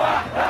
Guarda!